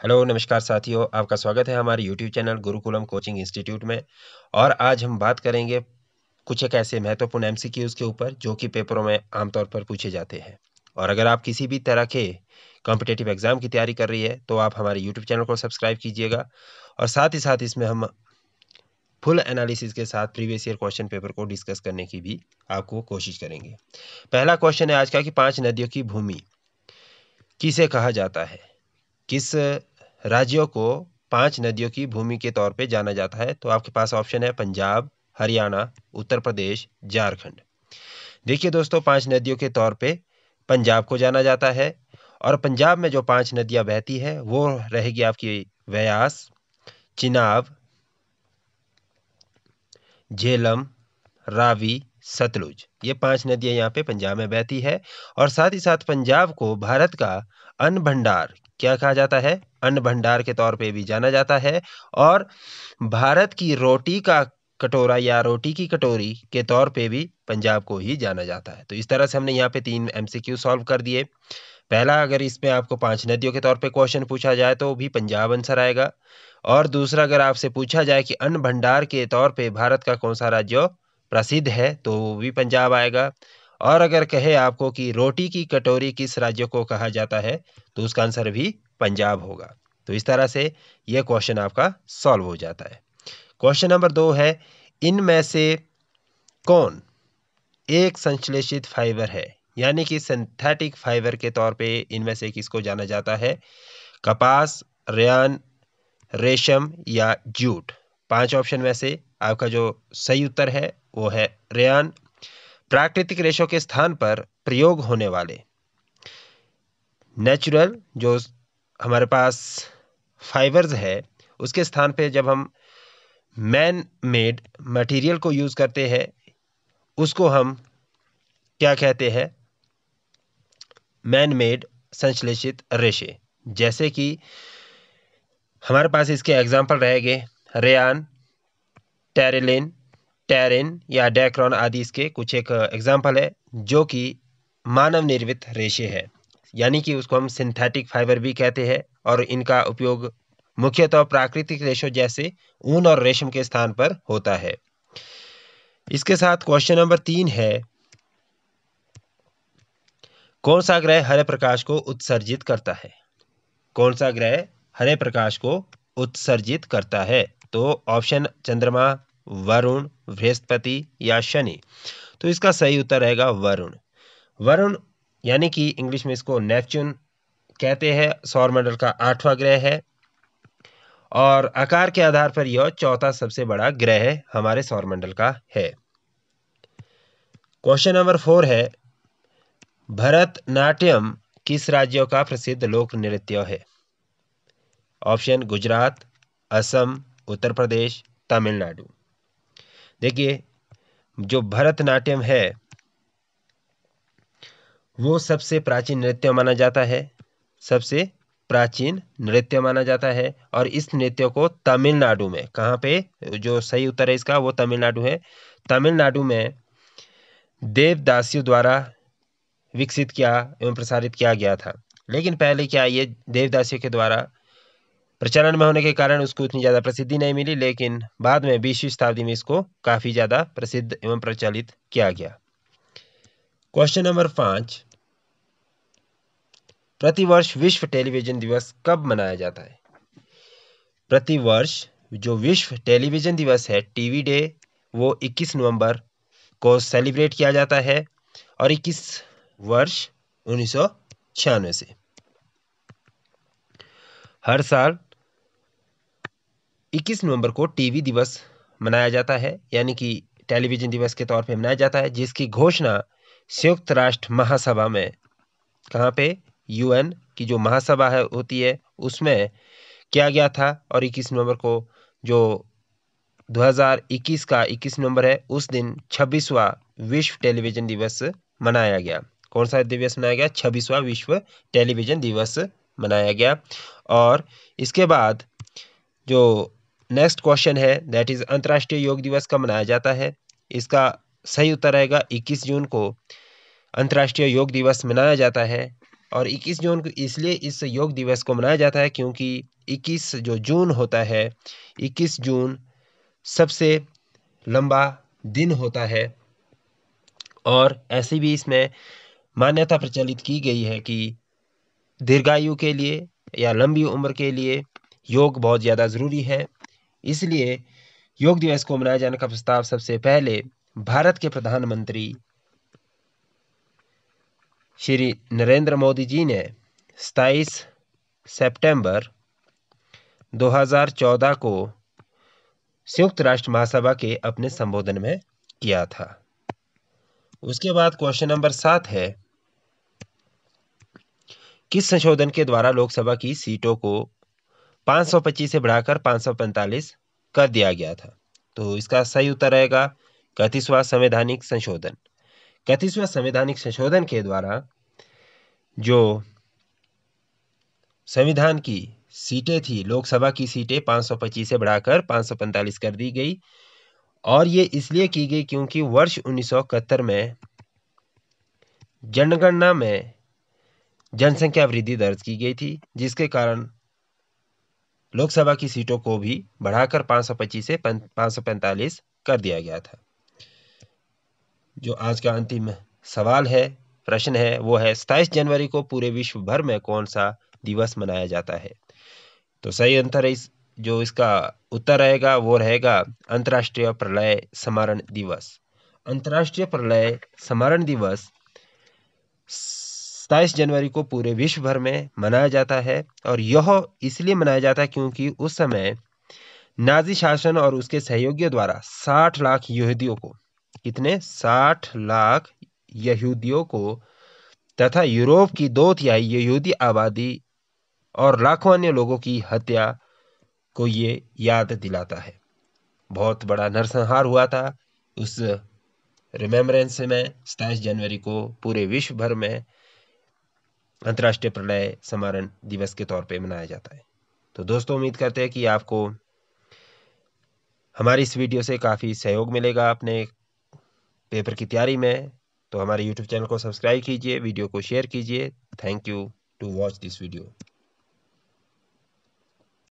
Hello, नमस्कार साथियों, आपका स्वागत है हमारे YouTube channel Gurukulam coaching institute में। और आज हम बात करेंगे कुछ एक ऐसे महत्वपूर्ण एम सी के ऊपर जो कि पेपरों में आमतौर पर पूछे जाते हैं। और अगर आप किसी भी तरह के कॉम्पिटेटिव एग्ज़ाम की तैयारी कर रही है तो आप हमारे यूट्यूब चैनल को सब्सक्राइब कीजिएगा। और साथ ही साथ इसमें हम फुल एनालिसिस के साथ प्रीवियस ईयर क्वेश्चन पेपर को डिस्कस करने की भी आपको कोशिश करेंगे। पहला क्वेश्चन है आज का कि पाँच नदियों की भूमि किसे कहा जाता है? किस राज्यों को पाँच नदियों की भूमि के तौर पे जाना जाता है? तो आपके पास ऑप्शन है पंजाब, हरियाणा, उत्तर प्रदेश, झारखंड। देखिए दोस्तों, पाँच नदियों के तौर पे पंजाब को जाना जाता है और पंजाब में जो पाँच नदियाँ बहती है, वो रहेगी आपकी व्यास, चिनाब, झेलम, रावी, सतलुज। ये पाँच नदियाँ यहाँ पे पंजाब में बहती है और साथ ही साथ पंजाब को भारत का अन्न भंडार क्या कहा जाता है? अन्न भंडार के तौर पे भी जाना जाता है। और भारत की रोटी का कटोरा या रोटी की कटोरी के तौर पे भी पंजाब को ही जाना जाता है। तो इस तरह से हमने यहाँ पे तीन एमसीक्यू सॉल्व कर दिए। पहला, अगर इसमें आपको पाँच नदियों के तौर पे क्वेश्चन पूछा जाए तो भी पंजाब आंसर आएगा। और दूसरा, अगर आपसे पूछा जाए कि अन्न भंडार के तौर पे भारत का कौन सा राज्य प्रसिद्ध है तो वो भी पंजाब आएगा। और अगर कहे आपको कि रोटी की कटोरी किस राज्य को कहा जाता है तो उसका आंसर भी पंजाब होगा। तो इस तरह से यह क्वेश्चन आपका सॉल्व हो जाता है। क्वेश्चन नंबर दो है, इनमें से कौन एक संश्लेषित फाइबर है? यानी कि सिंथेटिक फाइबर के तौर पे इनमें से किसको जाना जाता है? कपास रेयान रेशम या जूट। पाँच ऑप्शन में से आपका जो सही उत्तर है, वो है रेयान प्राकृतिक रेशों के स्थान पर प्रयोग होने वाले। नेचुरल जो हमारे पास फाइबर्स है, उसके स्थान पे जब हम मैन मेड मटेरियल को यूज़ करते हैं, उसको हम क्या कहते हैं? मैन मेड संश्लेषित रेशे। जैसे कि हमारे पास इसके एग्ज़ाम्पल रहेंगे रेयान टेरेलिन टेरिन या डेक्रॉन आदि इसके कुछ एक एग्ज़ाम्पल है, जो कि मानव निर्मित रेशे है। यानी कि उसको हम सिंथेटिक फाइबर भी कहते हैं और इनका उपयोग मुख्यतः प्राकृतिक रेशों जैसे ऊन और रेशम के स्थान पर होता है। इसके साथ क्वेश्चन नंबर तीन है, कौन सा ग्रह हरे प्रकाश को उत्सर्जित करता है? कौन सा ग्रह हरे प्रकाश को उत्सर्जित करता है? तो ऑप्शन चंद्रमा वरुण, बृहस्पति या शनि। तो इसका सही उत्तर रहेगा वरुण। वरुण, यानी कि इंग्लिश में इसको नेपच्यून कहते हैं, सौर मंडल का आठवां ग्रह है। और आकार के आधार पर यह चौथा सबसे बड़ा ग्रह हमारे सौर मंडल का है। क्वेश्चन नंबर फोर है, भरतनाट्यम किस राज्यों का प्रसिद्ध लोक नृत्य है? ऑप्शन, गुजरात, असम, उत्तर प्रदेश, तमिलनाडु। देखिए, जो भरतनाट्यम है, वो सबसे प्राचीन नृत्य माना जाता है, सबसे प्राचीन नृत्य माना जाता है, और इस नृत्य को तमिलनाडु में, कहाँ पे, जो सही उत्तर है इसका, वो तमिलनाडु है। तमिलनाडु में देवदासियों द्वारा विकसित किया एवं प्रसारित किया गया था। लेकिन पहले क्या ये देवदासियों के द्वारा प्रचलन में होने के कारण उसको उतनी ज़्यादा प्रसिद्धि नहीं मिली, लेकिन बाद में बीसवीं शताब्दी में इसको काफ़ी ज़्यादा प्रसिद्ध एवं प्रचलित किया गया। क्वेश्चन नंबर पाँच। प्रतिवर्ष विश्व टेलीविज़न दिवस कब मनाया जाता है? प्रतिवर्ष जो विश्व टेलीविज़न दिवस है, टीवी डे, वो 21 नवंबर को सेलिब्रेट किया जाता है और 21 वर्ष उन्नीस से। हर साल 21 नवंबर को टीवी दिवस मनाया जाता है, यानी कि टेलीविज़न दिवस के तौर पे मनाया जाता है, जिसकी घोषणा संयुक्त राष्ट्र महासभा में कहाँ पे? यूएन की जो महासभा है, होती है, उसमें किया गया था, और 21 नवंबर को जो 2021 का 21 नवंबर है, उस दिन छब्बीसवा विश्व टेलीविज़न दिवस मनाया गया। कौन सा दिवस मनाया गया? छब्बीसवा विश्व टेलीविज़न दिवस मनाया गया। और इसके बाद जो नेक्स्ट क्वेश्चन है दैट इज़ अंतर्राष्ट्रीय योग दिवस कब मनाया जाता है? इसका सही उत्तर रहेगा 21 जून को अंतर्राष्ट्रीय योग दिवस मनाया जाता है और 21 जून को इसलिए इस योग दिवस को मनाया जाता है क्योंकि 21 जो जून होता है 21 जून सबसे लंबा दिन होता है और ऐसे भी इसमें मान्यता प्रचलित की गई है कि दीर्घायु के लिए या लंबी उम्र के लिए योग बहुत ज़्यादा ज़रूरी है। इसलिए योग दिवस को मनाए जाने का प्रस्ताव सबसे पहले भारत के प्रधानमंत्री श्री नरेंद्र मोदी जी ने 27 सितंबर 2014 को संयुक्त राष्ट्र महासभा के अपने संबोधन में किया था। उसके बाद क्वेश्चन नंबर सात है, किस संशोधन के द्वारा लोकसभा की सीटों को 525 से बढ़ाकर 545 कर दिया गया था। तो इसका सही उत्तर रहेगा कैतीसवा संवैधानिक संशोधन। कैतीसवें संवैधानिक संशोधन के द्वारा जो संविधान की सीटें थी, लोकसभा की सीटें 525 से बढ़ाकर 545 कर दी गई और ये इसलिए की गई क्योंकि वर्ष उन्नीस सौ इकहत्तर में जनगणना में जनसंख्या वृद्धि दर्ज की गई थी, जिसके कारण लोकसभा की सीटों को भी बढ़ाकर 525 से 545 कर दिया गया था। जो आज का अंतिम सवाल है, प्रश्न है, वो है सताइस जनवरी को पूरे विश्व भर में कौन सा दिवस मनाया जाता है? तो सही अंतर इस, जो इसका उत्तर रहेगा, वो रहेगा अंतर्राष्ट्रीय प्रलय स्मरण दिवस। अंतर्राष्ट्रीय प्रलय स्मरण दिवस सताइस जनवरी को पूरे विश्व भर में मनाया जाता है और यह इसलिए मनाया जाता है क्योंकि उस समय नाजी शासन और उसके सहयोगियों द्वारा 60 लाख यहूदियों को, कितने? साठ लाख यहूदियों को तथा यूरोप की दो तिहाई यहूदी आबादी और लाखों अन्य लोगों की हत्या को ये याद दिलाता है। बहुत बड़ा नरसंहार हुआ था उस रिमेम्बरेंस में सताइस जनवरी को पूरे विश्व भर में अंतर्राष्ट्रीय प्रलय समारण दिवस के तौर पे मनाया जाता है। तो दोस्तों, उम्मीद करते हैं कि आपको हमारी इस वीडियो से काफ़ी सहयोग मिलेगा। अपने पेपर की तैयारी में तो हमारे यूट्यूब चैनल को सब्सक्राइब कीजिए, वीडियो को शेयर कीजिए। Thank you to watch this video